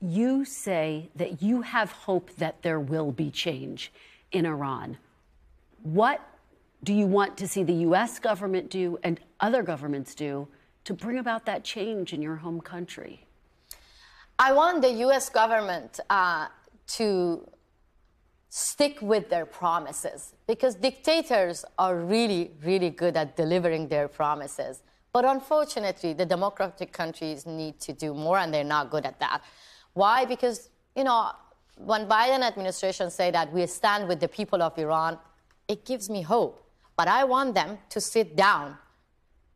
you say that you have hope that there will be change in Iran. What do you want to see the U.S. government do and other governments do to bring about that change in your home country? I want the U.S. government uh, to stick with their promises because dictators are really, really good at delivering their promises. But unfortunately, the democratic countries need to do more, and they're not good at that. Why? Because, you know, when Biden administration say that we stand with the people of Iran, it gives me hope. But I want them to sit down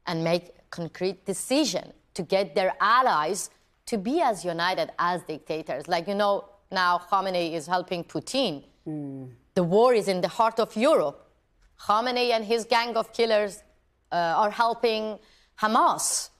and make concrete decision to get their allies to be as united as dictators. Like, you know, now Khamenei is helping Putin. Mm. The war is in the heart of Europe. Khamenei and his gang of killers uh, are helping Hamas.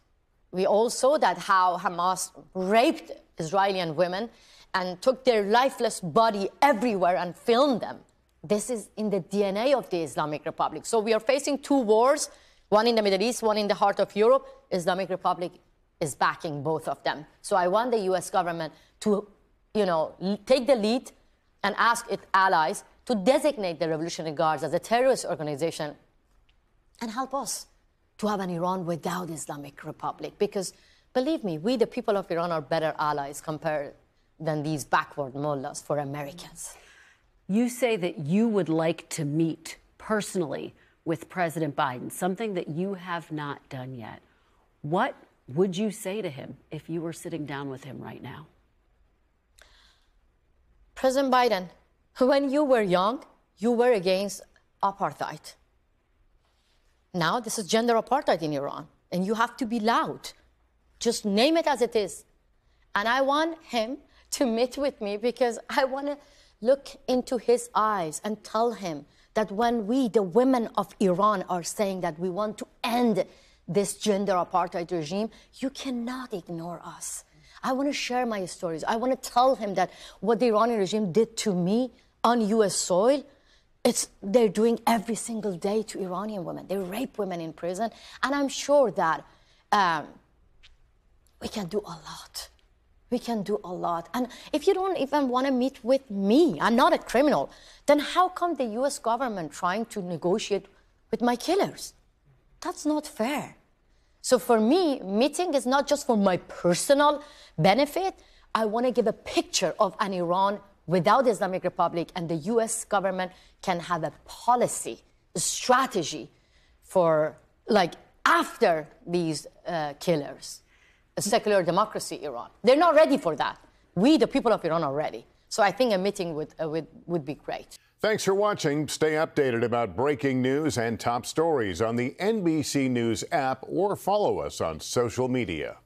We all saw that how Hamas raped Israeli and women and took their lifeless body everywhere and filmed them. This is in the DNA of the Islamic Republic. So we are facing two wars, one in the Middle East, one in the heart of Europe. Islamic Republic is backing both of them. So I want the US government to, you know, take the lead and ask its allies to designate the Revolutionary Guards as a terrorist organization and help us to have an Iran without Islamic Republic. Because believe me, we, the people of Iran, are better allies compared than these backward mullahs for Americans. You say that you would like to meet personally with President Biden, something that you have not done yet. What would you say to him if you were sitting down with him right now? President Biden, when you were young, you were against apartheid. Now, this is gender apartheid in Iran, and you have to be loud. Just name it as it is. And I want him to meet with me because I want to look into his eyes and tell him that when we, the women of Iran, are saying that we want to end this gender apartheid regime, you cannot ignore us. I want to share my stories. I want to tell him that what the Iranian regime did to me on US soil, it's, they're doing every single day to Iranian women. They rape women in prison. And I'm sure that um, we can do a lot. We can do a lot. And if you don't even want to meet with me, I'm not a criminal, then how come the US government trying to negotiate with my killers? That's not fair. So for me, meeting is not just for my personal benefit. I want to give a picture of an Iran without Islamic Republic, and the US government can have a policy, a strategy for like after these uh, killers a secular democracy Iran. They're not ready for that. We, the people of Iran, are ready. So I think a meeting would, uh, would, would be great. Thanks for watching. Stay updated about breaking news and top stories on the NBC News app or follow us on social media.